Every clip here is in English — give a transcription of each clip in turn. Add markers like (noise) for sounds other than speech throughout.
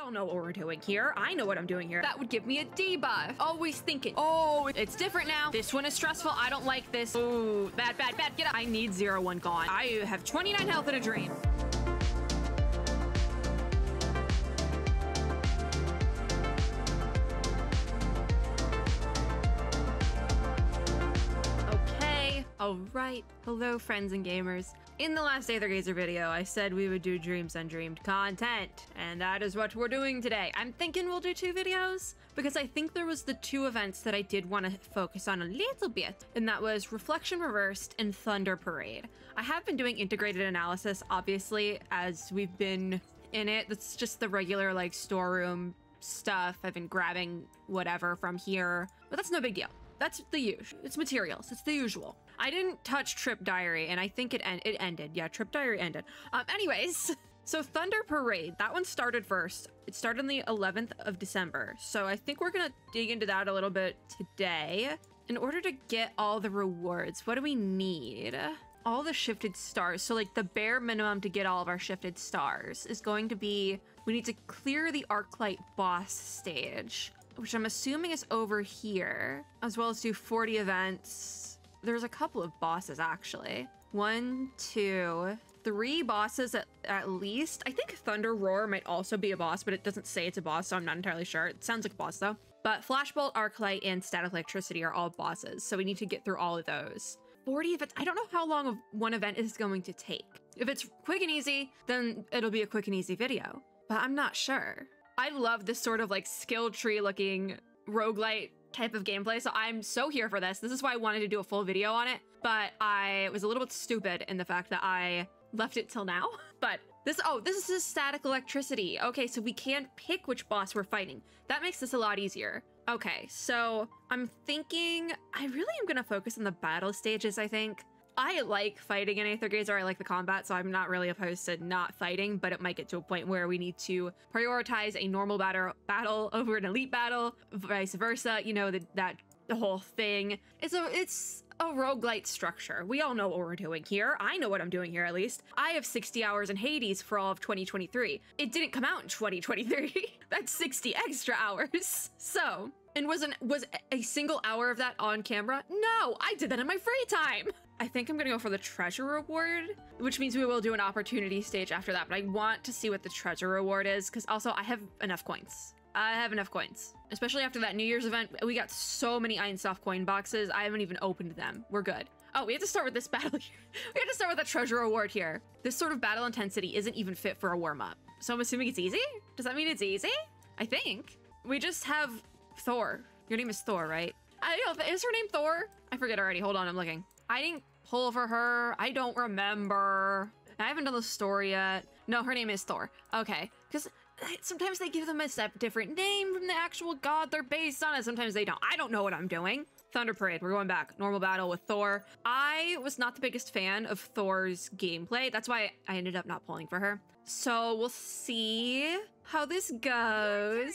all know what we're doing here. I know what I'm doing here. That would give me a debuff. Always thinking, oh, it's different now. This one is stressful. I don't like this. Ooh, bad, bad, bad. Get up. I need zero one gone. I have 29 health in a dream. Okay, all right. Hello, friends and gamers. In the last Aether Gazer video, I said we would do Dreams Undreamed content, and that is what we're doing today. I'm thinking we'll do two videos, because I think there was the two events that I did want to focus on a little bit, and that was Reflection Reversed and Thunder Parade. I have been doing integrated analysis, obviously, as we've been in it. That's just the regular, like, storeroom stuff. I've been grabbing whatever from here, but that's no big deal. That's the usual. It's materials. It's the usual. I didn't touch Trip Diary, and I think it en- it ended. Yeah, Trip Diary ended. Um, anyways, (laughs) so Thunder Parade, that one started first. It started on the 11th of December. So I think we're gonna dig into that a little bit today. In order to get all the rewards, what do we need? All the shifted stars. So like the bare minimum to get all of our shifted stars is going to be we need to clear the Arclight boss stage which I'm assuming is over here, as well as do 40 events. There's a couple of bosses actually. One, two, three bosses at, at least. I think Thunder Roar might also be a boss, but it doesn't say it's a boss, so I'm not entirely sure. It sounds like a boss though. But Flashbolt, Arclight, and Static Electricity are all bosses, so we need to get through all of those. 40 events. I don't know how long of one event is going to take. If it's quick and easy, then it'll be a quick and easy video, but I'm not sure. I love this sort of like skill tree looking roguelite type of gameplay. So I'm so here for this. This is why I wanted to do a full video on it, but I was a little bit stupid in the fact that I left it till now. (laughs) But this, oh, this is static electricity. Okay, so we can't pick which boss we're fighting. That makes this a lot easier. Okay, so I'm thinking I really am gonna focus on the battle stages, I think. I like fighting in Aether Gazer. I like the combat, so I'm not really opposed to not fighting, but it might get to a point where we need to prioritize a normal battle battle (laughs) over an elite battle, vice versa. You know, the, that the whole thing. It's a it's a roguelite structure. We all know what we're doing here. I know what I'm doing here at least. I have 60 hours in Hades for all of 2023. It didn't come out in 2023. (laughs) That's 60 extra hours. (laughs) So, and was an was a single hour of that on camera? No, I did that in my free time. I think I'm gonna go for the treasure reward, which means we will do an opportunity stage after that, but I want to see what the treasure reward is, because also I have enough coins. I have enough coins, especially after that New Year's event. We got so many Ironsoft coin boxes. I haven't even opened them. We're good. Oh, we have to start with this battle (laughs) here. We have to start with the treasure reward here. This sort of battle intensity isn't even fit for a warm up. So I'm assuming it's easy? Does that mean it's easy? I think. We just have Thor. Your name is Thor, right? I don't know. Is her name Thor? I forget already. Hold on, I'm looking. I didn't pull for her. I don't remember. I haven't done the story yet. No, her name is Thor. Okay, because eh, sometimes they give them a different name from the actual god they're based on, and sometimes they don't. I don't know what I'm doing. Thunder Parade, we're going back. Normal battle with Thor. I was not the biggest fan of Thor's gameplay. That's why I ended up not pulling for her. So we'll see how this goes.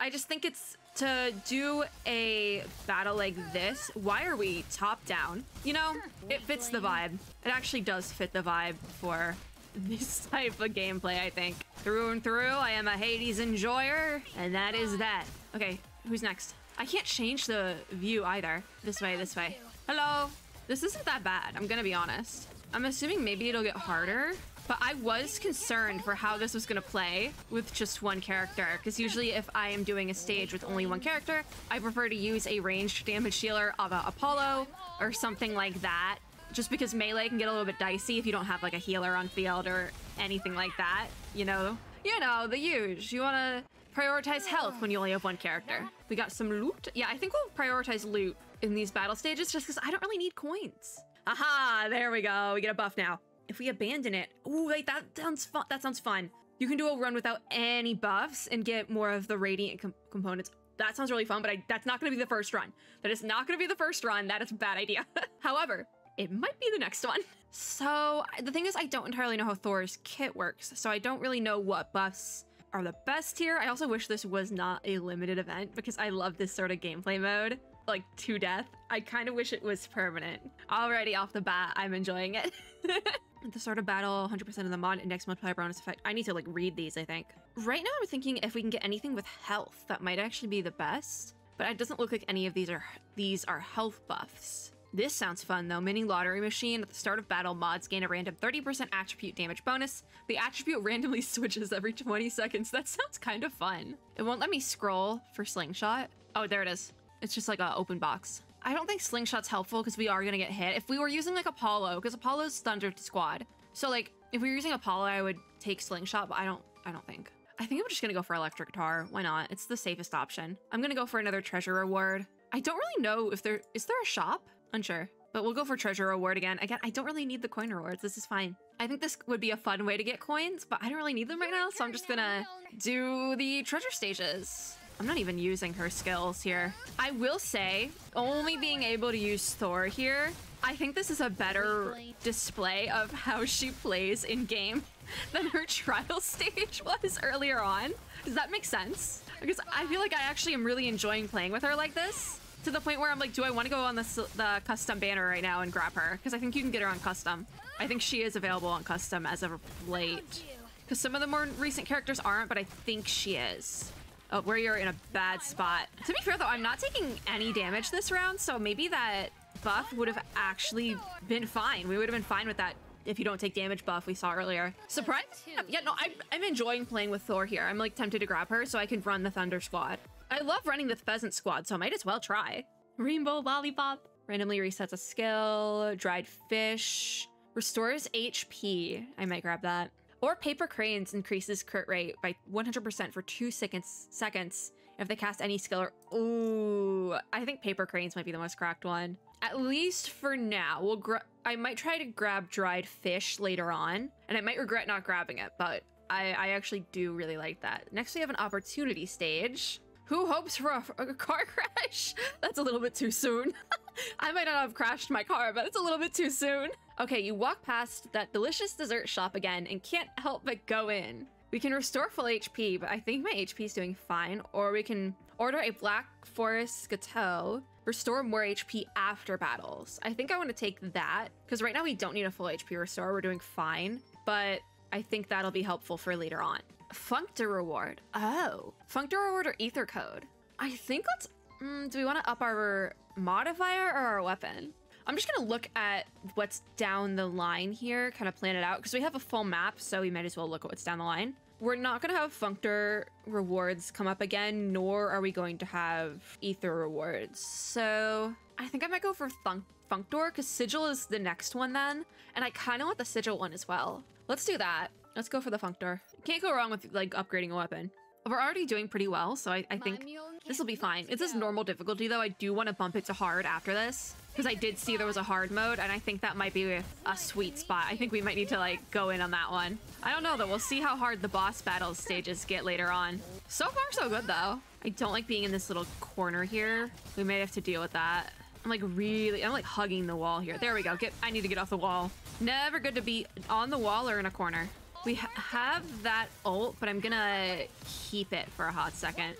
I just think it's to do a battle like this, why are we top down? You know, it fits the vibe. It actually does fit the vibe for (laughs) this type of gameplay, I think. Through and through, I am a Hades enjoyer, and that is that. Okay, who's next? I can't change the view either. This way, this way. Hello. This isn't that bad, I'm gonna be honest. I'm assuming maybe it'll get harder, but I was concerned for how this was gonna play with just one character, because usually if I am doing a stage with only one character, I prefer to use a ranged damage dealer of Apollo or something like that, just because melee can get a little bit dicey if you don't have like a healer on field or anything like that, you know? You know, the huge. You wanna prioritize health when you only have one character. We got some loot. Yeah, I think we'll prioritize loot in these battle stages just because I don't really need coins. Aha, there we go. We get a buff now if we abandon it, oh wait, that sounds fun. That sounds fun. You can do a run without any buffs and get more of the radiant com components. That sounds really fun, but I, that's not going to be the first run. That is not going to be the first run. That is a bad idea. (laughs) However, it might be the next one. So the thing is, I don't entirely know how Thor's kit works, so I don't really know what buffs are the best here. I also wish this was not a limited event because I love this sort of gameplay mode, like to death. I kind of wish it was permanent. Already off the bat, I'm enjoying it. (laughs) The start of battle, 100% of the mod index multiplier bonus effect. I need to like read these, I think. Right now I'm thinking if we can get anything with health, that might actually be the best. But it doesn't look like any of these are these are health buffs. This sounds fun though. Mini lottery machine. At the start of battle, mods gain a random 30% attribute damage bonus. The attribute randomly (laughs) switches every 20 seconds. That sounds kind of fun. It won't let me scroll for slingshot. Oh, there it is. It's just like an open box. I don't think slingshot's helpful because we are gonna get hit. If we were using like Apollo, because Apollo's thunder squad. So like if we were using Apollo, I would take slingshot, but I don't I don't think. I think I'm just gonna go for electric guitar. Why not? It's the safest option. I'm gonna go for another treasure reward. I don't really know if there is there a shop? Unsure. But we'll go for treasure reward again. Again, I don't really need the coin rewards. This is fine. I think this would be a fun way to get coins, but I don't really need them right now, so I'm just gonna do the treasure stages. I'm not even using her skills here. I will say, only being able to use Thor here, I think this is a better display of how she plays in game (laughs) than her trial (laughs) stage was earlier on. Does that make sense? Because I feel like I actually am really enjoying playing with her like this to the point where I'm like, do I want to go on the, the custom banner right now and grab her? Because I think you can get her on custom. I think she is available on custom as of late. Because some of the more recent characters aren't, but I think she is. Oh, where you're in a bad spot. To be fair though, I'm not taking any damage this round, so maybe that buff would have actually been fine. We would have been fine with that if you don't take damage buff we saw earlier. Surprise? Um, yeah, no, I'm, I'm enjoying playing with Thor here. I'm like tempted to grab her so I can run the Thunder Squad. I love running the Pheasant Squad, so I might as well try. Rainbow Lollipop. Randomly resets a skill. Dried Fish. Restores HP. I might grab that. Or Paper Cranes increases crit rate by 100% for two seconds, seconds if they cast any skill or... Ooh, I think Paper Cranes might be the most cracked one. At least for now. We'll I might try to grab Dried Fish later on, and I might regret not grabbing it, but I, I actually do really like that. Next, we have an Opportunity Stage. Who hopes for a, a car (laughs) crash? That's a little bit too soon. (laughs) I might not have crashed my car, but it's a little bit too soon. Okay, you walk past that delicious dessert shop again and can't help but go in. We can restore full HP, but I think my HP is doing fine. Or we can order a Black Forest Gateau, restore more HP after battles. I think I want to take that, because right now we don't need a full HP restore. We're doing fine, but I think that'll be helpful for later on. Functor reward. Oh, Functor reward or ether code. I think let's, mm, do we want to up our modifier or our weapon? I'm just gonna look at what's down the line here, kind of plan it out, because we have a full map, so we might as well look at what's down the line. We're not gonna have Functor rewards come up again, nor are we going to have Ether rewards. So I think I might go for Funk Functor, because Sigil is the next one then, and I kind of want the Sigil one as well. Let's do that. Let's go for the Functor. Can't go wrong with like upgrading a weapon. We're already doing pretty well, so I, I think this will be fine. It's says normal difficulty though. I do want to bump it to hard after this because I did see there was a hard mode and I think that might be a sweet spot. I think we might need to like go in on that one. I don't know though. We'll see how hard the boss battle stages get later on. So far so good though. I don't like being in this little corner here. We may have to deal with that. I'm like really, I'm like hugging the wall here. There we go. Get, I need to get off the wall. Never good to be on the wall or in a corner. We ha have that ult, but I'm gonna keep it for a hot second.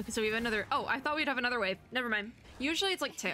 Okay, so we have another, oh, I thought we'd have another wave. Never mind. Usually it's like two.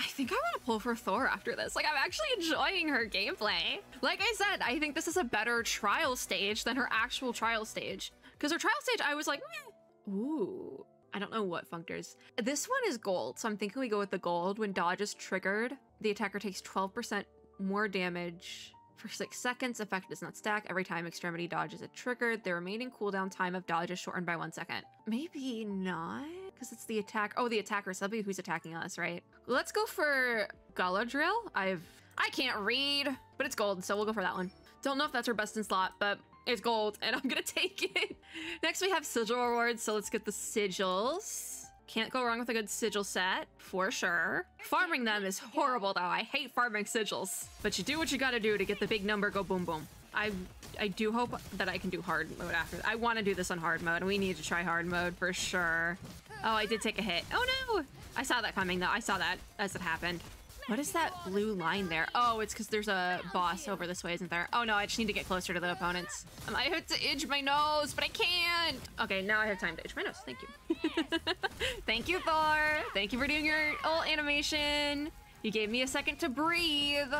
I think I want to pull for Thor after this. Like, I'm actually enjoying her gameplay. Like I said, I think this is a better trial stage than her actual trial stage. Because her trial stage, I was like, Meh. ooh. I don't know what functors. This one is gold, so I'm thinking we go with the gold. When dodge is triggered, the attacker takes 12% more damage for six seconds, effect does not stack. Every time extremity dodges is triggered, the remaining cooldown time of dodge is shortened by one second. Maybe not, because it's the attack. Oh, the attacker, so be who's attacking us, right? Let's go for Galadriel. I've, I can't read, but it's gold, so we'll go for that one. Don't know if that's her best in slot, but it's gold, and I'm gonna (laughs) take it. Next, we have sigil rewards, so let's get the sigils. Can't go wrong with a good sigil set, for sure. Farming them is horrible though. I hate farming sigils. But you do what you gotta do to get the big number go boom boom. I I do hope that I can do hard mode after. I want to do this on hard mode, and we need to try hard mode for sure. Oh, I did take a hit. Oh no! I saw that coming though. I saw that as it happened. What is that blue line there? Oh, it's because there's a boss over this way, isn't there? Oh no, I just need to get closer to the opponents. Um, I have to itch my nose, but I can't. Okay, now I have time to itch my nose. Thank you. (laughs) Thank you, Thor. Thank you for doing your ult animation. You gave me a second to breathe.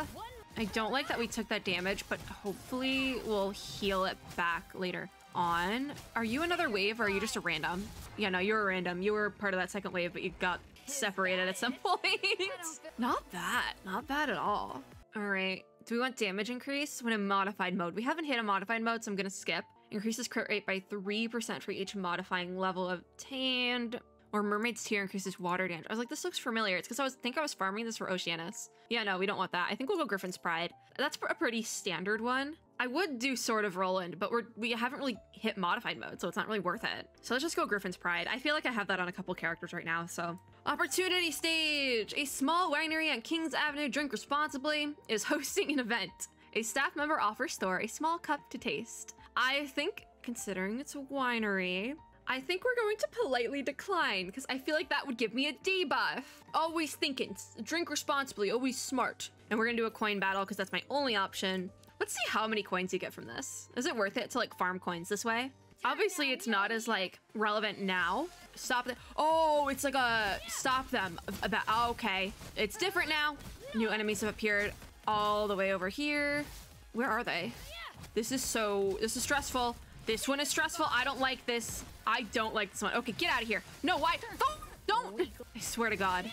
I don't like that we took that damage, but hopefully we'll heal it back later on. Are you another wave or are you just a random? Yeah, no, you're a random. You were part of that second wave, but you got separated at some point. (laughs) not bad. Not bad at all. All right. Do we want damage increase when in modified mode? We haven't hit a modified mode, so I'm gonna skip. Increases crit rate by 3% for each modifying level obtained. Or Mermaid's Tear increases water damage. I was like, this looks familiar. It's because I was think I was farming this for Oceanus. Yeah, no, we don't want that. I think we'll go Griffin's Pride. That's a pretty standard one. I would do Sword of Roland, but we're we haven't really hit modified mode, so it's not really worth it. So let's just go Griffin's Pride. I feel like I have that on a couple characters right now, so. Opportunity Stage! A small winery on Kings Avenue, drink responsibly, is (laughs) hosting an event. A staff member offers store a small cup to taste. I think, considering it's a winery, I think we're going to politely decline because I feel like that would give me a debuff. Always thinking, drink responsibly, always smart. And we're gonna do a coin battle because that's my only option. Let's see how many coins you get from this. Is it worth it to like farm coins this way? Obviously, it's not as like relevant now. Stop them. Oh, it's like a stop them. About oh, okay, it's different now. New enemies have appeared all the way over here. Where are they? This is so. This is stressful. This one is stressful. I don't like this. I don't like this one. Okay, get out of here. No, why? Don't. Don't. I swear to God.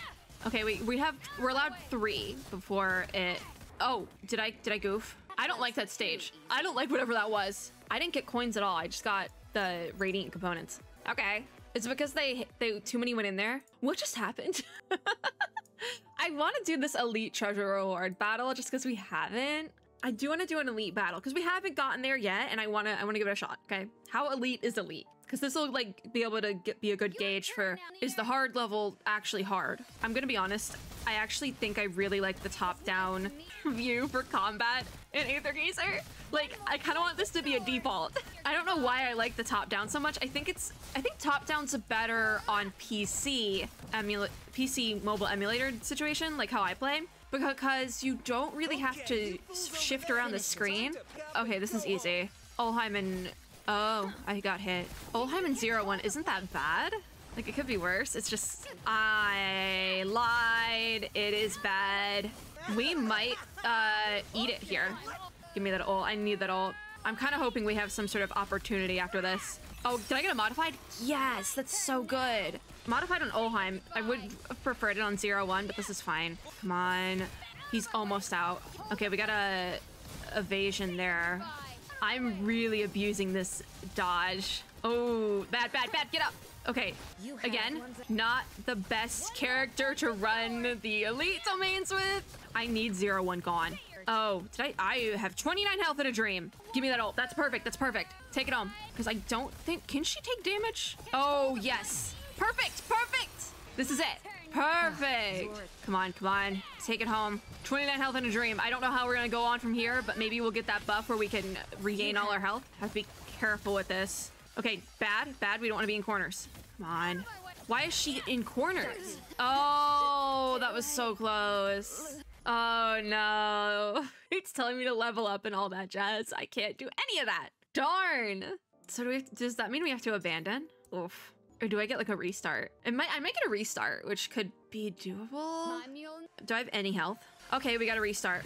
Okay, we we have we're allowed three before it. Oh, did I did I goof? I don't like that stage. I don't like whatever that was. I didn't get coins at all. I just got the radiant components. Okay. It's because they they too many went in there. What just happened? (laughs) I want to do this elite treasure reward battle just because we haven't. I do want to do an elite battle because we haven't gotten there yet, and I want to I want to give it a shot. Okay, how elite is elite? Because this will like be able to get, be a good gauge for is the hard level actually hard. I'm gonna be honest. I actually think I really like the top-down (laughs) view for combat in Aether Gazer. Like, I kind of want this to be a default. I don't know why I like the top-down so much. I think it's, I think top-down's better on PC, emula PC mobile emulator situation, like how I play because you don't really have to shift around the screen. Okay, this is easy. Olheim and... Oh, I got hit. Olheim and Zero One isn't that bad. Like, it could be worse. It's just... I lied. It is bad. We might uh, eat it here. Give me that ult. I need that ult. I'm kind of hoping we have some sort of opportunity after this. Oh, did I get a modified? Yes, that's so good. Modified on Olheim. I would have preferred it on Zero One, but this is fine. Come on. He's almost out. Okay, we got a evasion there. I'm really abusing this dodge. Oh, bad, bad, bad. Get up. Okay, again, not the best character to run the elite domains with. I need Zero One gone. Oh, did I? I have 29 health in a dream. Give me that ult. That's perfect. That's perfect. Take it home. Because I don't think... Can she take damage? Oh, yes. Perfect. Perfect. This is it. Perfect. Come on, come on. Take it home. 29 health in a dream. I don't know how we're going to go on from here, but maybe we'll get that buff where we can regain all our health. Have to be careful with this. Okay, bad. Bad. We don't want to be in corners. Come on. Why is she in corners? Oh, that was so close. Oh no. (laughs) It's telling me to level up and all that jazz. I can't do any of that. Darn. So do we to, does that mean we have to abandon? Oof. Or do I get like a restart? It might I might get a restart, which could be doable. Do I have any health? Okay, we got a restart.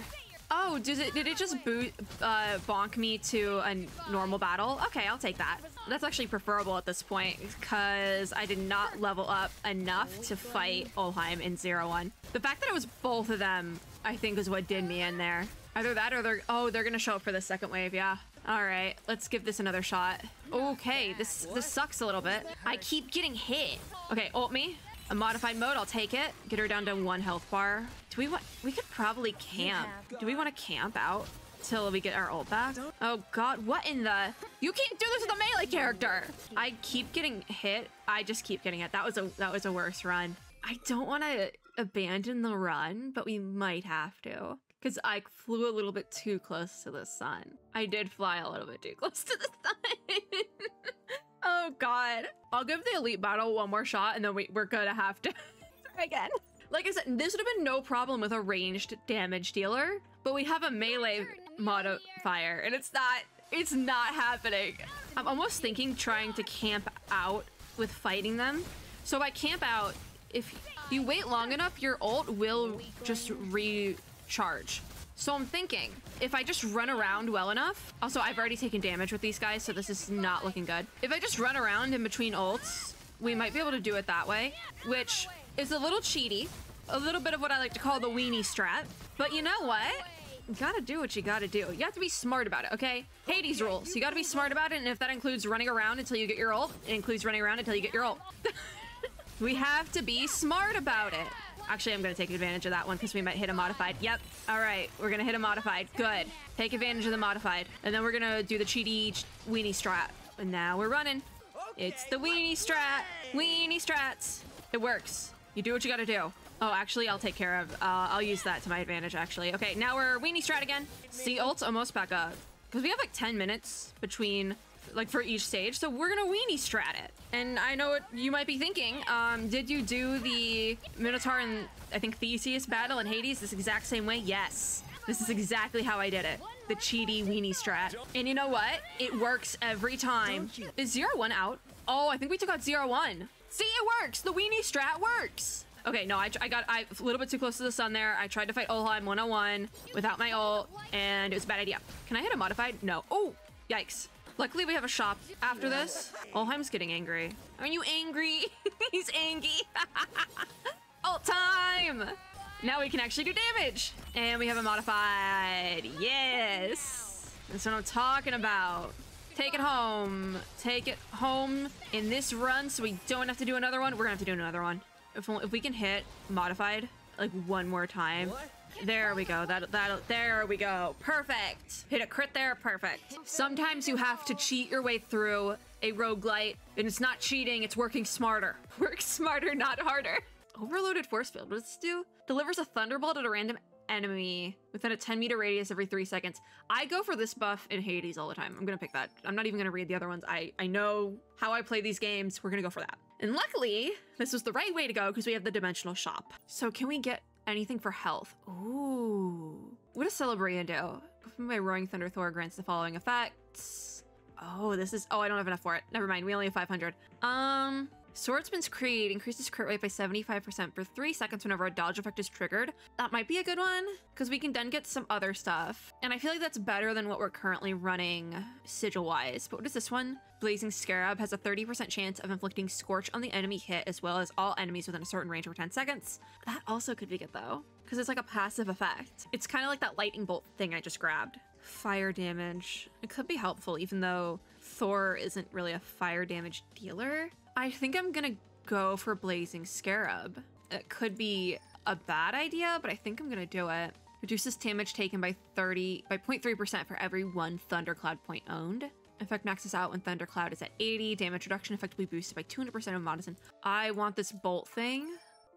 Oh, does it did it just boot uh, bonk me to a normal battle? Okay, I'll take that. That's actually preferable at this point because I did not level up enough to fight Olheim in Zero One. The fact that it was both of them I think is what did me in there. Either that or they're- oh, they're gonna show up for the second wave, yeah. Alright, let's give this another shot. Okay, this this sucks a little bit. I keep getting hit. Okay, ult me. A modified mode, I'll take it. Get her down to one health bar. Do we want- we could probably camp. Do we want to camp out? Till we get our ult back? Oh god, what in the- You can't do this with a melee character! I keep getting hit. I just keep getting hit. That was a- that was a worse run. I don't want to abandon the run, but we might have to. Because I flew a little bit too close to the sun. I did fly a little bit too close to the (laughs) sun. oh god. I'll give the elite battle one more shot and then we, we're gonna have to (laughs) try again. Like I said, this would have been no problem with a ranged damage dealer, but we have a melee modifier and it's not, it's not happening. I'm almost thinking trying to camp out with fighting them. So I camp out, if you wait long enough, your ult will just recharge. So I'm thinking, if I just run around well enough, also I've already taken damage with these guys, so this is not looking good. If I just run around in between ults, we might be able to do it that way, which is a little cheaty, a little bit of what I like to call the weenie strat. But you know what? You gotta do what you gotta do. You have to be smart about it, okay? Hades rules. You gotta be smart about it, and if that includes running around until you get your ult, it includes running around until you get your ult. (laughs) we have to be smart about it. Actually, I'm gonna take advantage of that one because we might hit a modified. Yep. All right, we're gonna hit a modified. Good. Take advantage of the modified. And then we're gonna do the cheaty ch weenie strat. And now we're running. It's the weenie strat. Weenie strats. It works. You do what you gotta do. Oh, actually, I'll take care of. Uh, I'll use that to my advantage, actually. Okay, now we're weenie strat again. See, ult's almost back up. Because we have like 10 minutes between like for each stage. So we're gonna weenie strat it. And I know what you might be thinking. Um, did you do the Minotaur and I think Theseus battle in Hades this exact same way? Yes. This is exactly how I did it. The cheaty weenie strat. And you know what? It works every time. Is zero one out? Oh, I think we took out zero one. See, it works. The weenie strat works. Okay, no, I, I got I, a little bit too close to the sun there. I tried to fight Olheim 101 without my ult, and it was a bad idea. Can I hit a modified? No. Oh, yikes. Luckily, we have a shop after this. Olheim's getting angry. Are you angry? (laughs) He's angry. (laughs) Ult time! Now we can actually do damage. And we have a modified. Yes. That's what I'm talking about. Take it home. Take it home in this run so we don't have to do another one. We're gonna have to do another one. If, if we can hit modified like one more time, what? There we go. That that there we go. Perfect. Hit a crit there. Perfect. Sometimes you have to cheat your way through a roguelite, and it's not cheating, it's working smarter. (laughs) Work smarter, not harder. Overloaded force field. What does this do? Delivers a thunderbolt at a random enemy within a 10 meter radius every three seconds. I go for this buff in Hades all the time. I'm gonna pick that. I'm not even gonna read the other ones. I, I know how I play these games. We're gonna go for that. And luckily, this was the right way to go because we have the dimensional shop. So can we get anything for health. Ooh. What does Celebrian do? My Roaring Thunder Thor grants the following effects. Oh, this is... Oh, I don't have enough for it. Never mind. We only have 500. Um... Swordsman's Creed increases crit rate by 75% for 3 seconds whenever a dodge effect is triggered. That might be a good one, because we can then get some other stuff. And I feel like that's better than what we're currently running sigil-wise. But what is this one? Blazing Scarab has a 30% chance of inflicting Scorch on the enemy hit, as well as all enemies within a certain range for 10 seconds. That also could be good, though, because it's like a passive effect. It's kind of like that lightning bolt thing I just grabbed. Fire damage. It could be helpful, even though Thor isn't really a fire damage dealer. I think I'm gonna go for Blazing Scarab. It could be a bad idea, but I think I'm gonna do it. Reduces damage taken by 30 by 0.3% for every one Thundercloud point owned. Effect maxes out when Thundercloud is at 80. Damage reduction effectively boosted by 200% of Modison. I want this bolt thing.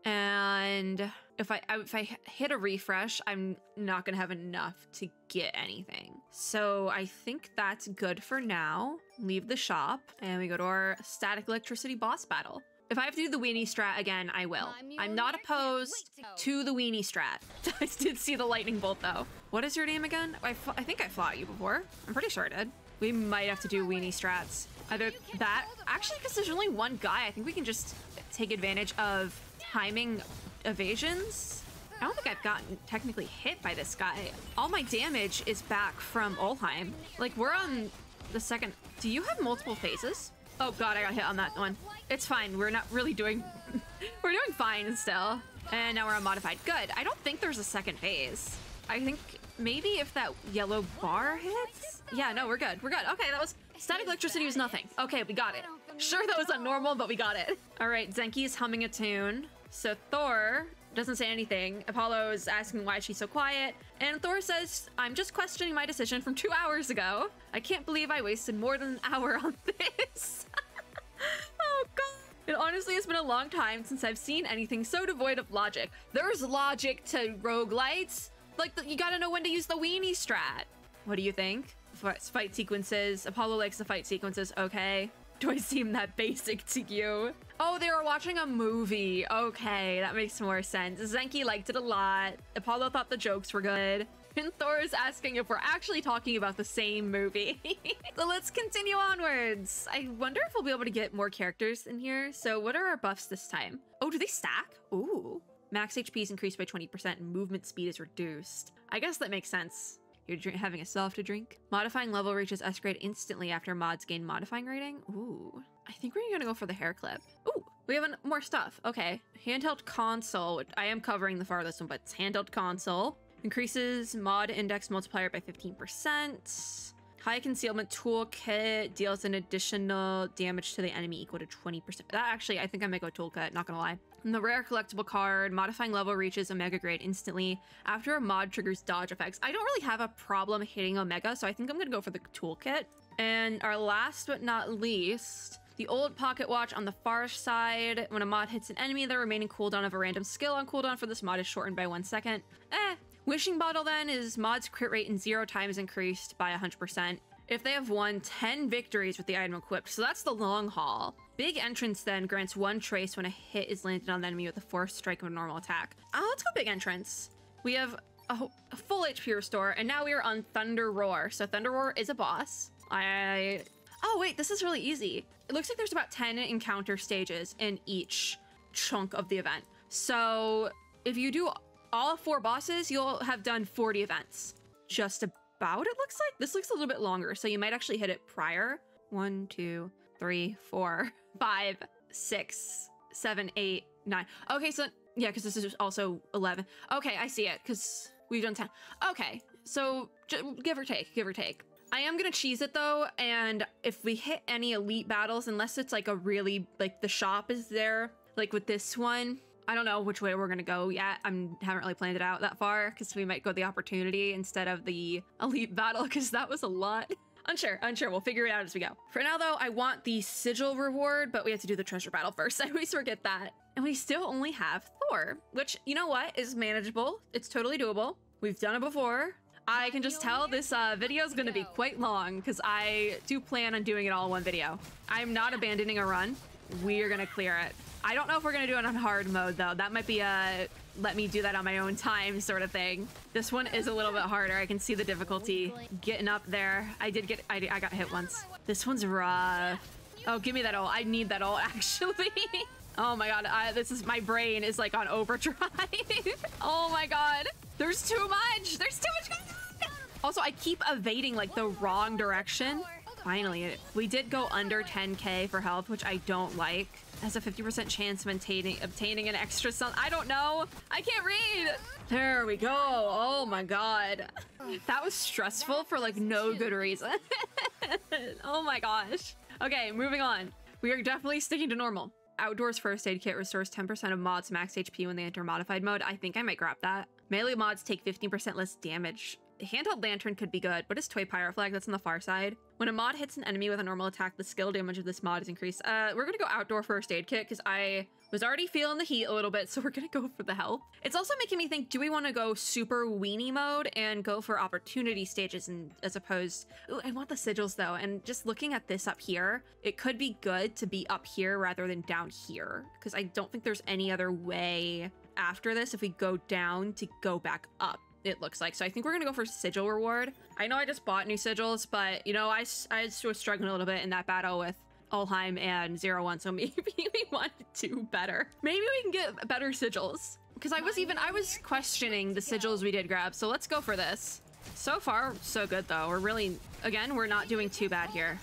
And if I if I hit a refresh, I'm not gonna have enough to get anything. So I think that's good for now. Leave the shop and we go to our static electricity boss battle. If I have to do the weenie strat again, I will. I'm not opposed to the weenie strat. (laughs) I did see the lightning bolt though. What is your name again? I, I think I fought you before. I'm pretty sure I did. We might have to do weenie strats. Either that, actually, because there's only one guy, I think we can just take advantage of timing evasions. I don't think I've gotten technically hit by this guy. All my damage is back from Olheim. Like, we're on the second... Do you have multiple phases? Oh god, I got hit on that one. It's fine. We're not really doing... (laughs) we're doing fine still. And now we're on modified. Good. I don't think there's a second phase. I think maybe if that yellow bar hits? Yeah, no, we're good. We're good. Okay, that was... Static electricity was nothing. Okay, we got it. Sure, that was unnormal, but we got it. All right, Zenki's humming a tune. So Thor doesn't say anything. Apollo is asking why she's so quiet. And Thor says, I'm just questioning my decision from two hours ago. I can't believe I wasted more than an hour on (laughs) this. (laughs) oh, God. It honestly has been a long time since I've seen anything so devoid of logic. There's logic to roguelites. Like, the, you gotta know when to use the weenie strat. What do you think? Fight sequences. Apollo likes the fight sequences. Okay. Do I seem that basic to you? Oh, they were watching a movie. Okay, that makes more sense. Zenki liked it a lot. Apollo thought the jokes were good. (laughs) And Thor is asking if we're actually talking about the same movie. (laughs) so let's continue onwards. I wonder if we'll be able to get more characters in here. So what are our buffs this time? Oh, do they stack? Ooh. Max HP is increased by 20% and movement speed is reduced. I guess that makes sense. You're having a softer drink. Modifying level reaches S grade instantly after mods gain modifying rating. Ooh. I think we're gonna go for the hair clip. Ooh, we have more stuff. Okay. Handheld console, which I am covering the farthest one, but it's handheld console. Increases mod index multiplier by 15%. High concealment toolkit deals an additional damage to the enemy equal to 20%. That actually, I think I might go toolkit, not gonna lie. And the rare collectible card, modifying level reaches Omega grade instantly after a mod triggers dodge effects. I don't really have a problem hitting Omega, so I think I'm gonna go for the toolkit. And our last but not least, the old pocket watch on the far side. When a mod hits an enemy, the remaining cooldown of a random skill on cooldown for this mod is shortened by one second. Eh, Wishing Bottle then is mod's crit rate in zero times increased by 100% if they have won 10 victories with the item equipped. So that's the long haul. Big Entrance then grants one trace when a hit is landed on the enemy with a force strike of a normal attack. Uh, let's go Big Entrance. We have a, a full HP restore, and now we are on Thunder Roar. So Thunder Roar is a boss. I... Oh, wait, this is really easy. It looks like there's about 10 encounter stages in each chunk of the event. So if you do all four bosses, you'll have done 40 events. Just about, it looks like. This looks a little bit longer, so you might actually hit it prior. One, two, three, four, (laughs) five, six, seven, eight, nine. Okay, so yeah, because this is also 11. Okay, I see it, because we've done 10. Okay, so give or take, give or take. I am gonna cheese it though, and if we hit any elite battles, unless it's like a really, like the shop is there, like with this one, I don't know which way we're gonna go yet. I haven't really planned it out that far because we might go the opportunity instead of the elite battle because that was a lot. (laughs) unsure, unsure. We'll figure it out as we go. For now though, I want the sigil reward, but we have to do the treasure battle (laughs) first. I always forget that. And we still only have Thor, which you know what is manageable. It's totally doable. We've done it before. I can just tell this uh, video is going to be quite long because I do plan on doing it all in one video. I'm not abandoning a run. We are going to clear it. I don't know if we're gonna do it on hard mode though. That might be a let me do that on my own time sort of thing. This one is a little bit harder. I can see the difficulty getting up there. I did get, I, I got hit once. This one's rough. Oh, give me that ult. I need that ult (laughs) actually. oh my god, I, this is, my brain is like on overdrive. (laughs) oh my god. There's too much. There's too much. Going. Also, I keep evading like the wrong direction. Finally, we did go under 10k for health, which I don't like has a 50% chance of obtaining, obtaining an extra sun. I don't know. I can't read. There we go. Oh my god. That was stressful for like no good reason. (laughs) oh my gosh. Okay, moving on. We are definitely sticking to normal. Outdoors first aid kit restores 10% of mods max HP when they enter modified mode. I think I might grab that. Melee mods take 15% less damage handheld lantern could be good. What is toy pyro flag? That's on the far side. When a mod hits an enemy with a normal attack, the skill damage of this mod is increased. Uh, we're gonna go outdoor first aid kit because I was already feeling the heat a little bit, (laughs) so we're gonna go for the health. It's also making me think, do we want to go super weenie mode and go for opportunity stages and as opposed, ooh, I want the sigils though. And just looking at this up here, it could be good to be up here rather than down here because I don't think there's any other way after this if we go down to go back up it looks like. So I think we're gonna go for sigil reward. I know I just bought new sigils, but you know, I, I was struggling a little bit in that battle with Olheim and Zero One, so (laughs) maybe we want to do better. Maybe we can get better sigils. Because I was even, I was questioning the sigils we did grab, so let's go for this. So far, so good though. We're really, again, we're not doing too bad here.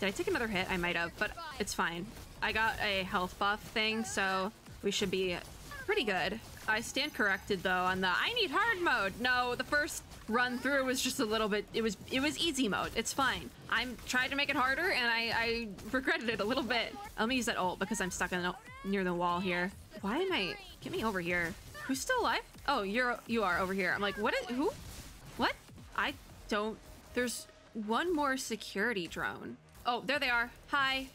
Did I take another hit? I might have, but it's fine. I got a health buff thing, so we should be pretty good. I stand corrected though on the I need hard mode. No, the first run through was just a little bit, it was it was easy mode. It's fine. I'm trying to make it harder and I, I regretted it a little bit. Let me use that ult because I'm stuck in the, near the wall here. Why am I, get me over here. Who's still alive? Oh, you're, you are over here. I'm like, what is, who? What? I don't, there's one more security drone. Oh, there they are. Hi.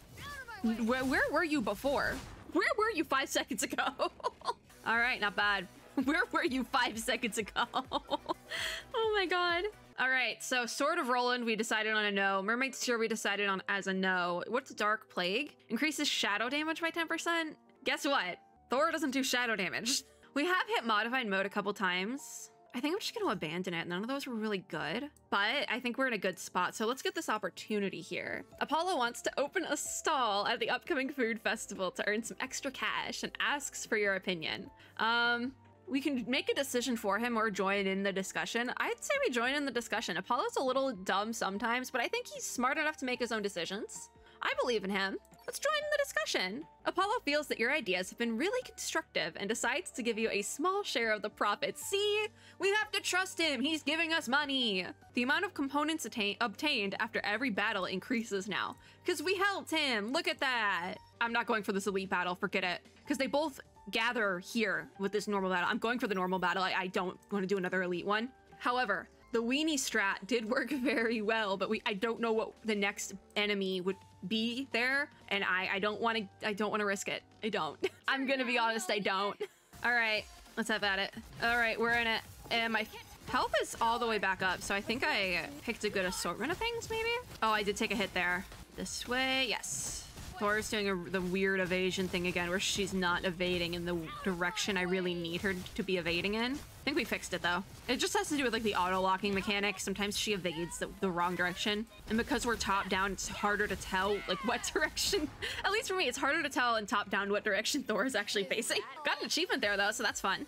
Where, where were you before? Where were you five (laughs) seconds ago? (laughs) All right, not bad. (laughs) Where were you five seconds ago? (laughs) oh my god. All right, so Sword of Roland, we decided on a no. Mermaid Tear, we decided on as a no. What's Dark Plague? Increases shadow damage by 10%? Guess what? Thor doesn't do shadow damage. (laughs) We have hit modified mode a couple times. I think I'm just going to abandon it. None of those were really good, but I think we're in a good spot. So let's get this opportunity here. Apollo wants to open a stall at the upcoming food festival to earn some extra cash and asks for your opinion. Um, we can make a decision for him or join in the discussion. I'd say we join in the discussion. Apollo's a little dumb sometimes, but I think he's smart enough to make his own decisions. I believe in him. Let's join in the discussion. Apollo feels that your ideas have been really constructive and decides to give you a small share of the profits. See, we have to trust him. He's giving us money. The amount of components obtained after every battle increases now because we helped him. Look at that. I'm not going for this elite battle. Forget it. Because they both gather here with this normal battle. I'm going for the normal battle. I, I don't want to do another elite one. However, the weenie strat did (laughs) work very well, but we I don't know what the next enemy would be there, and I I don't want to I don't want to risk it. I don't. (laughs) I'm gonna be honest, I don't. All right, let's have at it. All right, we're in it, and my health is all the way back up, so I think I picked a good assortment of things. Maybe. Oh, I did take a hit there. This way, yes. Thor's doing a, the weird evasion thing again, where she's not evading in the direction I really need her to be evading in. I think we fixed it though. It just has to do with like the auto locking mechanic. Sometimes she evades the, the wrong direction. And because we're top down, it's harder to tell like (laughs) what direction, at least for me, it's harder to tell in top down what direction Thor is actually facing. Got an achievement there though, so that's fun.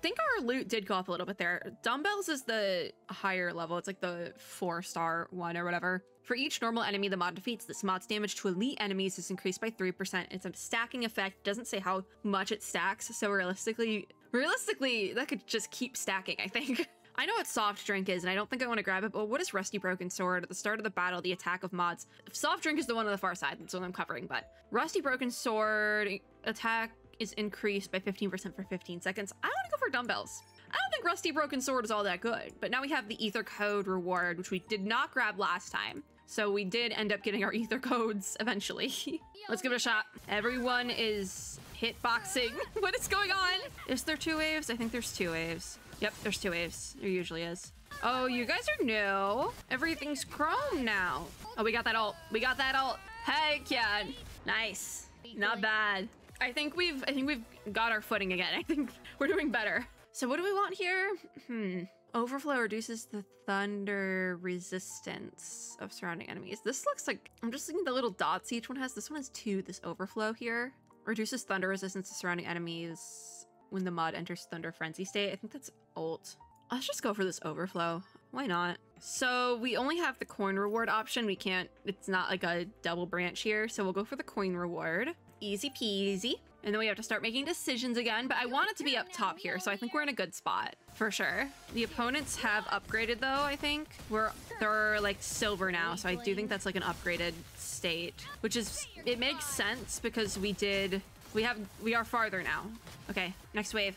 I think our loot did go up a little bit there. Dumbbells is the higher level. It's like the four star one or whatever. For each normal enemy the mod defeats, this mod's damage to elite enemies is increased by 3%. It's a stacking effect. It doesn't say how much it stacks. So realistically, realistically, that could just keep stacking, I think. (laughs) I know what soft drink is, and I don't think I want to grab it, but what is Rusty Broken Sword? At the start of the battle, the attack of mods. Soft drink is the one on the far side, that's what I'm covering, but Rusty Broken Sword attack is increased by 15% for 15 seconds. I want to go for dumbbells. I don't think Rusty Broken Sword is all that good, but now we have the Ether Code reward, which we did not grab last time. So we did end up getting our Ether Codes eventually. (laughs) Let's give it a shot. Everyone is hitboxing. (laughs) what is going on? Is there two waves? I think there's two waves. Yep, there's two waves. There usually is. Oh, you guys are new. Everything's chrome now. Oh, we got that ult. We got that ult. Hey, yeah. Nice. Not bad. I think we've I think we've got our footing again. (laughs) I think we're doing better. So what do we want here? Hmm. Overflow reduces the thunder resistance of surrounding enemies. This looks like I'm just looking at the little dots each one has. This one has two. This overflow here reduces thunder resistance to surrounding enemies when the mod enters thunder frenzy state. I think that's ult. Let's just go for this overflow. Why not? So we only have the coin reward option. We can't, it's not like a double branch here. So we'll go for the coin reward. Easy peasy. And then we have to start making decisions again, but I want it to be up top here, so I think we're in a good spot, for sure. The opponents have upgraded though, I think. We're, they're like silver now, so I do think that's like an upgraded state, which is, it makes sense because we did, we have, we are farther now. Okay, next wave.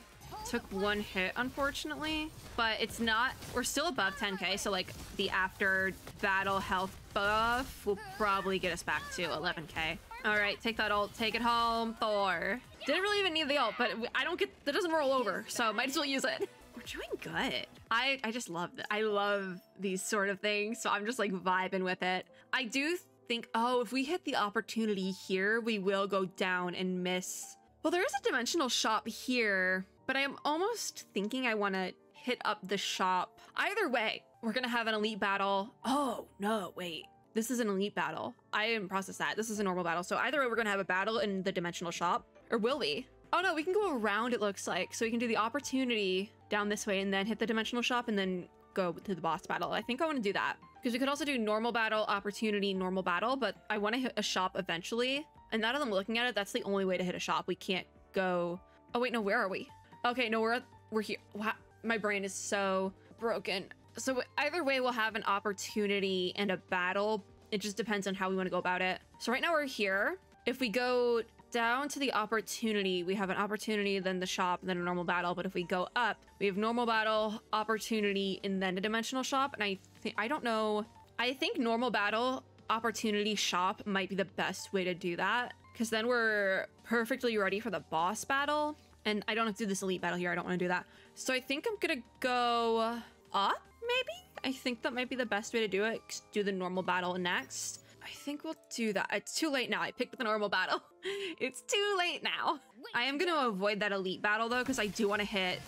Took one hit, unfortunately, but it's not, we're still above 10k, so like the after battle health buff will probably get us back to 11k. All right, take that ult. Take it home, Thor. Didn't really even need the ult, but I don't get, that doesn't roll over, so might as well use it. (laughs) We're doing good. I, I just love it. I love these sort of things, so I'm just like vibing with it. I do think, oh, if we hit the opportunity here, we will go down and miss. Well, there is a dimensional shop here, but I am almost thinking I want to hit up the shop. Either way, we're going to have an elite battle. Oh, no, wait. This is an elite battle. I didn't process that. This is a normal battle. So either way, we're going to have a battle in the dimensional shop, or will we? Oh no, we can go around, it looks like. So we can do the opportunity down this way and then hit the dimensional shop and then go to the boss battle. I think I want to do that. Because we could also do normal battle, opportunity, normal battle, but I want to hit a shop eventually. And now that I'm looking at it, that's the only way to hit a shop. We can't go... Oh wait, no, where are we? Okay, no, we're, we're here. Wow, my brain is so broken. So either way, we'll have an opportunity and a battle. It just depends on how we want to go about it. So right now we're here. If we go down to the opportunity, we have an opportunity, then the shop, then a normal battle. But if we go up, we have normal battle, opportunity, and then a dimensional shop. And I think, I don't know. I think normal battle, opportunity, shop might be the best way to do that. Because then we're perfectly ready for the boss battle. And I don't have to do this elite battle here. I don't want to do that. So I think I'm going to go up maybe? I think that might be the best way to do it. Do the normal battle next. I think we'll do that. It's too late now. I picked the normal battle. (laughs) it's too late now. I am going to avoid that elite battle though, because I do want to hit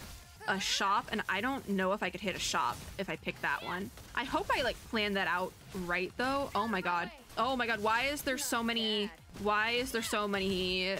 a shop, and I don't know if I could hit a shop if I pick that one. I hope I like planned that out right though. Oh my god. Oh my god, why is there so many... Why is there so many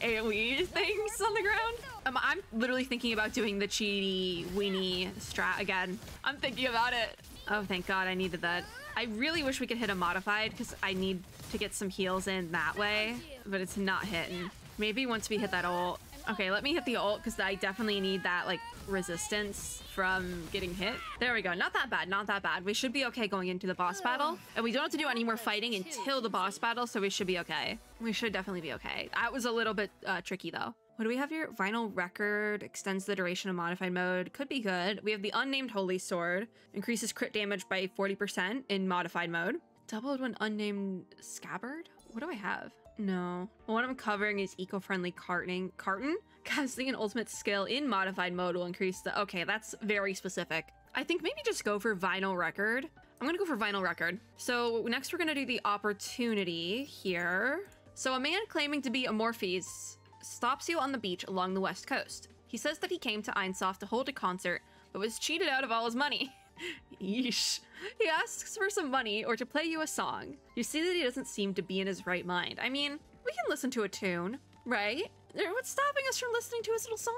AoE things on the ground? Um, I'm literally thinking about doing the cheaty weenie strat again. I'm thinking about it. Oh, thank god I needed that. I really wish we could hit a modified because I need to get some heals in that way, but it's not hitting. Maybe once we hit that ult. Okay, let me hit the ult because I definitely need that like resistance from getting hit. There we go. Not that bad. Not that bad. We should be okay going into the boss battle. And we don't have to do any more fighting until the boss battle, so we should be okay. We should definitely be okay. That was a little bit uh, tricky though. What do we have here? Vinyl record extends the duration of modified mode. Could be good. We have the unnamed holy sword. Increases crit damage by 40% in modified mode. Doubled when unnamed scabbard? What do I have? No. What I'm covering is eco-friendly cartoning. Carton? (laughs) Casting an ultimate skill in modified mode will increase the... Okay, that's very specific. I think maybe just go for vinyl record. I'm gonna go for vinyl record. So next we're gonna do the opportunity here. So a man claiming to be a Morpheus stops you on the beach along the west coast. He says that he came to Einsoft to hold a concert, but was cheated out of all his money. (laughs) Yeesh. He asks for some money or to play you a song. You see that he doesn't seem to be in his right mind. I mean, we can listen to a tune, right? What's stopping us from listening to his little song?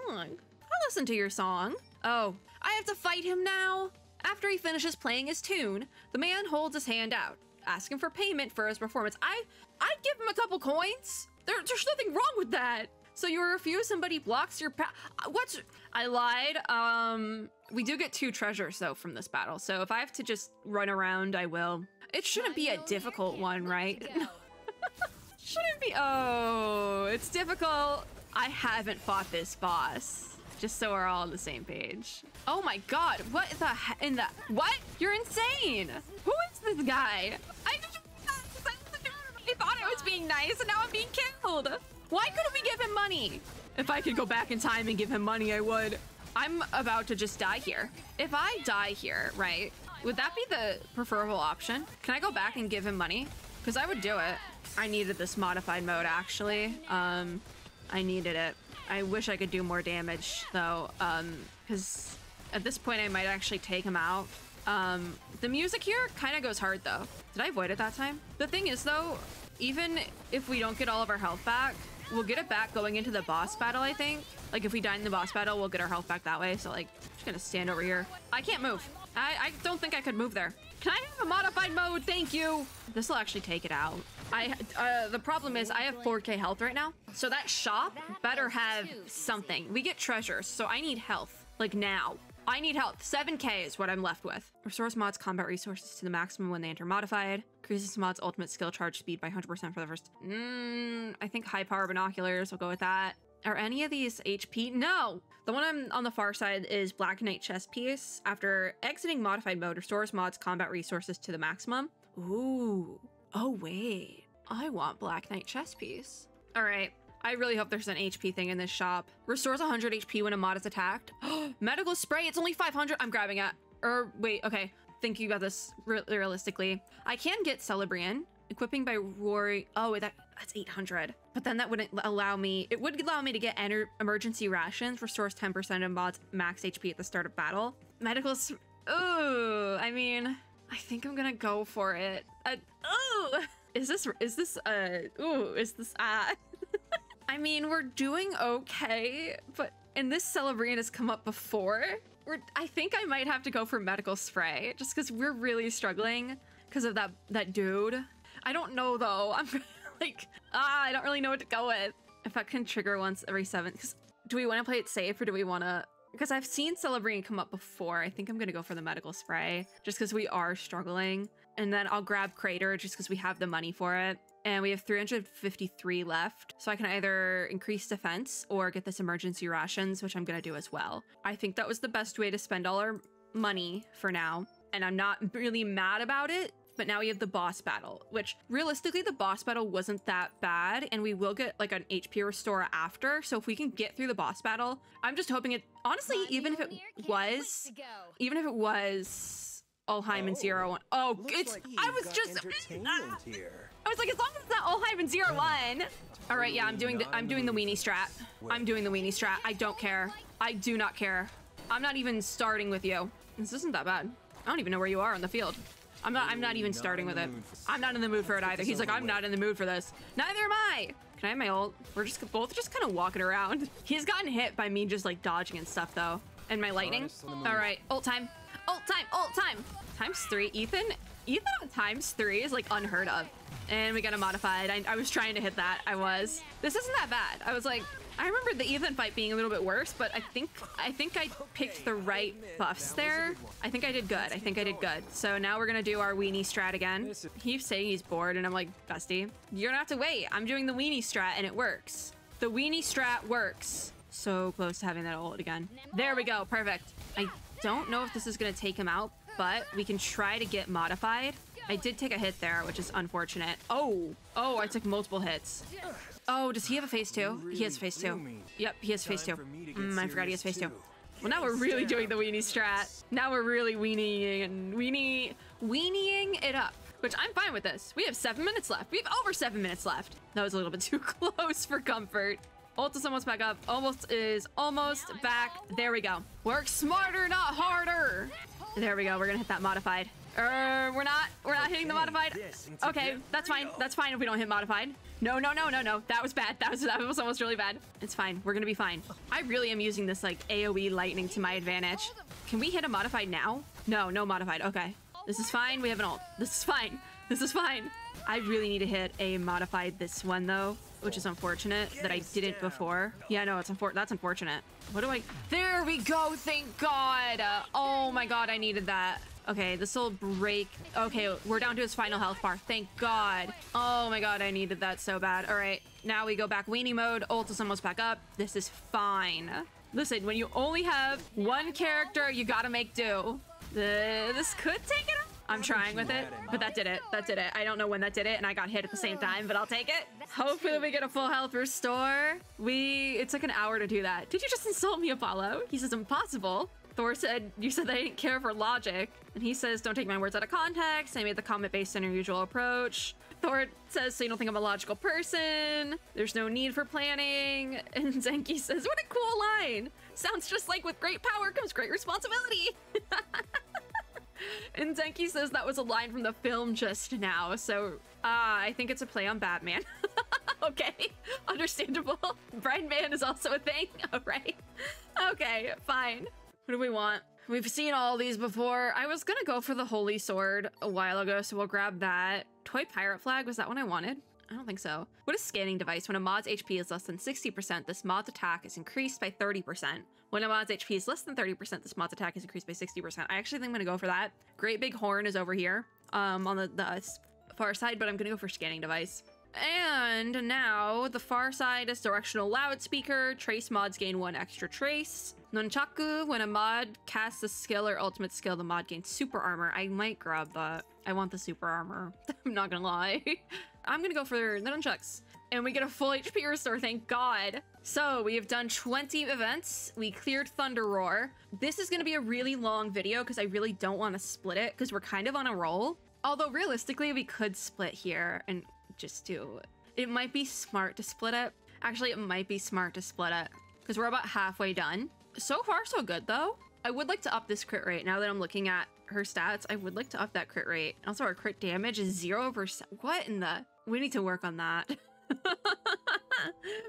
I'll listen to your song. Oh, I have to fight him now? After he finishes playing his tune, the man holds his hand out, asking for payment for his performance. I, I'd give him a couple coins. There, there's nothing wrong with that. So you refuse somebody blocks your path. What's I lied. Um, we do get two treasures though from this battle. So if I have to just run around, I will. It shouldn't be a difficult one, right? (laughs) shouldn't be. Oh, it's difficult. I haven't fought this boss. Just so we're all on the same page. Oh my god, what the in the what? You're insane. Who is this guy? I just I thought I was being nice and now I'm being killed. Why couldn't we give him money? If I could go back in time and give him money, I would. I'm about to just die here. If I die here, right, would that be the preferable option? Can I go back and give him money? Because I would do it. I needed this modified mode, actually. Um, I needed it. I wish I could do more damage, though, because um, at this point I might actually take him out. Um, the music here kind of goes hard, though. Did I avoid it that time? The thing is, though, even if we don't get all of our health back, We'll get it back going into the boss battle, I think. Like, if we die in the boss battle, we'll get our health back that way. So, like, I'm just gonna stand over here. I can't move. I, I don't think I could move there. Can I have a modified mode? Thank you. This will actually take it out. I, uh, the problem is I have 4k health right now. So that shop better have something. We get treasures, so I need health. Like, now. I need health. 7k is what I'm left with. Resource mods combat resources to the maximum when they enter modified. Increases mods ultimate skill charge speed by 100% for the first... Mm, I think high power binoculars. We'll go with that. Are any of these HP? No! The one I'm on the far side is Black Knight chest piece. After exiting modified mode, restores mods combat resources to the maximum. Ooh. Oh, wait. I want Black Knight chest piece. All right. I really hope there's an HP thing in this shop. Restores 100 HP when a mod is attacked. (gasps) Medical spray, it's only 500. I'm grabbing it. Or wait, okay. Thinking about this re realistically. I can get Celebrian. Equipping by Rory. Oh, that that's 800. But then that wouldn't allow me. It would allow me to get emergency rations. Restores 10% of mods max HP at the start of battle. Medical. Ooh, I mean, I think I'm gonna go for it. Uh, ooh, (laughs) is this is this uh? Ooh, is this? Uh, I mean, we're doing okay, but and this Celebrian has come up before. We're, I think I might have to go for medical spray just because we're really struggling because of that that dude. I don't know though. (laughs) I'm like, ah, I don't really know what to go with. If I can trigger once every seven, because do we want to play it safe or do we want to? Because I've seen Celebrian come up before. I think I'm gonna go for the medical spray just because we are struggling. And then I'll grab Crater just because we have the money for it and we have 353 left. So I can either increase defense or get this emergency rations, which I'm gonna do as well. I think that was the best way to spend all our money for now, and I'm not really mad about it. But now we have the boss battle, which realistically, the boss battle wasn't that bad, and we will get like an HP restore after. So if we can get through the boss battle, I'm just hoping it. Honestly, even if it was, even if it was Alheim and Zero One. Oh, it's. Like I was just. Ah, (laughs) I was like, as long as it's not Alheim and Zero One. All right, yeah, I'm doing the I'm doing the weenie strat. I'm doing the weenie strat. I don't care. I do not care. I'm not even starting with you. This isn't that bad. I don't even know where you are on the field. I'm not I'm not even starting with it. I'm not in the mood for it either. He's like, I'm not in the mood for this. Neither am I. Can I have my ult? We're just both just kind of walking around. (laughs) He's gotten hit by me just like dodging and stuff though. And my lightning. All right, ult time. Ult time, ult time. Times three. Ethan, Ethan times three is like unheard of. And we got a modified. I, I was trying to hit that. I was. This isn't that bad. I was like, I remember the Ethan fight being a little bit worse, but I think I think I picked the right buffs there. I think I did good. I think I did good. So now we're gonna do our weenie strat again. He's saying he's bored, and I'm like, Dusty, you're gonna have to wait. I'm doing the weenie strat, and it works. The weenie strat works. So close to having that ult again. There we go. Perfect. I don't know if this is gonna take him out, but we can try to get modified. I did take a hit there, which is unfortunate. Oh, oh, I took multiple hits. Oh, does he have a phase two? He has phase two. Yep, he has phase two. Mm, I forgot he has phase two. Well, now we're really doing the weenie strat. Now we're really weenieing and weenie, weenieing it up, which I'm fine with this. We have seven minutes left. We have over seven minutes left. That was a little bit (laughs) too close for comfort. Ult is almost back up. Almost is almost back. There we go. Work smarter, not harder. There we go. We're gonna hit that modified. Uh, we're not, we're not hitting the modified. Okay, that's fine. That's fine if we don't hit modified. No, no, no, no, no. That was bad. That was, that was almost really bad. It's fine. We're gonna be fine. I really am using this like AoE lightning to my advantage. Can we hit a modified now? No, no modified. Okay. This is fine. We have an ult. This is fine. This is fine. I really need to hit a modified this one though, which is unfortunate that I didn't before. Yeah, no, it's unfor that's unfortunate. What do I? There we go. Thank God. Uh, oh my God, I needed that. Okay, this will break. Okay, we're down to his final health bar. Thank God. Oh my God, I needed that so bad. All right, now we go back weenie mode. Ult is almost back up. This is fine. Listen, when you only have one character, you gotta make do. This could take it I'm trying with it, but that did it. That did it. I don't know when that did it, and I got hit at the same time, but I'll take it. Hopefully we get a full health restore. We... It took an hour to do that. Did you just insult me, Apollo? He says impossible. Thor said, you said that I didn't care for logic. And he says, don't take my words out of context. I made the comment based on your usual approach. Thor says, so you don't think I'm a logical person. There's no need for planning. (laughs) And Zenki says, what a cool line. Sounds just like with great power comes great responsibility. (laughs) (laughs) and Denki says that was a line from the film just now. So uh, I think it's a play on Batman. (laughs) okay, (laughs) understandable. Brian Man is also a thing. All right. Okay, fine. What do we want? We've seen all these before. I was gonna go for the Holy Sword a while ago, so we'll grab that. Toy Pirate Flag, was that one I wanted? I don't think so. What is scanning device? When a mod's HP is less than 60%, this mod's attack is increased by 30%. When a mod's HP is less than 30%, this mod's attack is increased by 60%. I actually think I'm gonna go for that. Great Big Horn is over here um, on the, the far side, but I'm gonna go for scanning device. And now the far side is directional loudspeaker. Trace mods gain one extra trace. Nunchaku, when a mod casts a skill or ultimate skill, the mod gains super armor. I might grab that. I want the super armor. (laughs) I'm not gonna lie. (laughs) I'm gonna go for the nunchucks. And we get a full HP restore, thank God. So we have done 20 events. We cleared Thunder Roar. This is gonna be a really long video because I really don't want to split it because we're kind of on a roll. Although realistically, we could split here and just do... It might be smart to split it. Actually, it might be smart to split it because we're about halfway done. So far, so good though. I would like to up this crit rate now that I'm looking at her stats. I would like to up that crit rate. Also, our crit damage is 0%. What in the... We need to work on that. (laughs)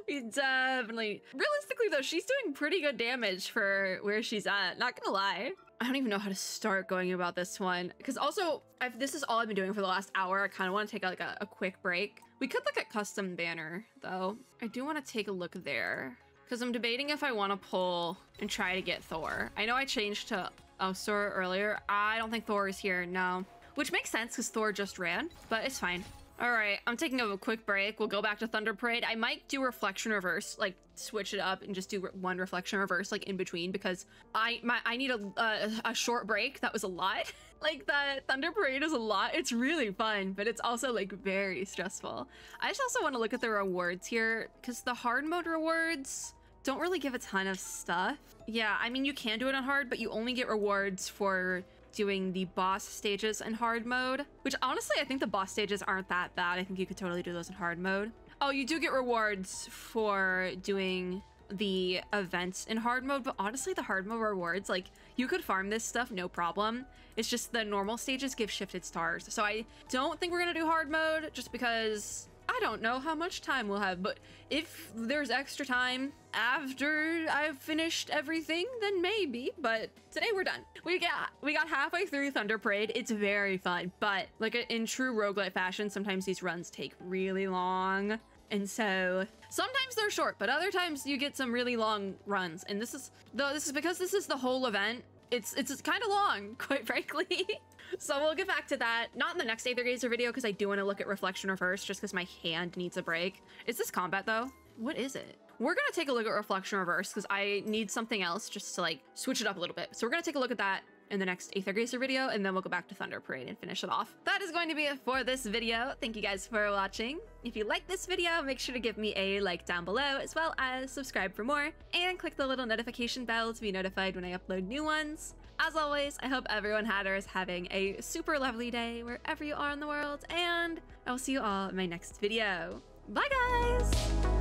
we definitely... Realistically, though, she's doing pretty good damage for where she's at. Not gonna lie. I don't even know how to start going about this one. Because also, I've, this is all I've been doing for the last hour. I kind of want to take like a, a quick break. We could look at custom banner, though. I do want to take a look there. Because I'm debating if I want to pull and try to get Thor. I know I changed to Austor earlier. I don't think Thor is here, no. Which makes sense because Thor just ran, but it's fine. All right, I'm taking a quick break. We'll go back to Thunder Parade. I might do Reflection Reverse, like switch it up and just do one Reflection Reverse like in between because I my I need a a, a short break. That was a lot. (laughs) like the Thunder Parade is a lot. It's really fun, but it's also like very stressful. I just also want to look at the rewards here because the hard mode rewards don't really give a ton of stuff. Yeah, I mean, you can do it on hard, but you only get rewards for doing the boss stages in hard mode, which honestly, I think the boss stages aren't that bad. I think you could totally do those in hard mode. Oh, you do get rewards for doing the events in hard mode, but honestly, the hard mode rewards, like, you could farm this stuff no problem. It's just the normal stages give shifted stars. So I don't think we're gonna do hard mode just because I don't know how much time we'll have, but if there's extra time after I've finished everything, then maybe. But today we're done. We got we got halfway through Thunder Parade. It's very fun, but like in true roguelite fashion, sometimes these runs take really long. And so sometimes they're short, but other times you get some really long runs. And this is though this is because this is the whole event. It's it's kind of long, (laughs) quite frankly. (laughs) so we'll get back to that. Not in the next Aether Gazer video because I do want to look at Reflection Reverse just because my hand needs a break. Is this combat though? What is it? We're gonna take a look at Reflection Reverse because I need something else just to like switch it up a little bit. So we're gonna take a look at that in the next Aether Gazer video, and then we'll go back to Thunder Parade and finish it off. That is going to be it for this video. Thank you guys for watching. If you like this video, make sure to give me a like down below, as well as subscribe for more, and click the little notification bell to be notified when I upload new ones. As always, I hope everyone Hatter is having a super lovely day wherever you are in the world, and I will see you all in my next video. Bye guys!